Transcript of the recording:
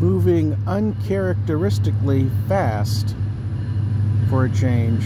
moving uncharacteristically fast for a change.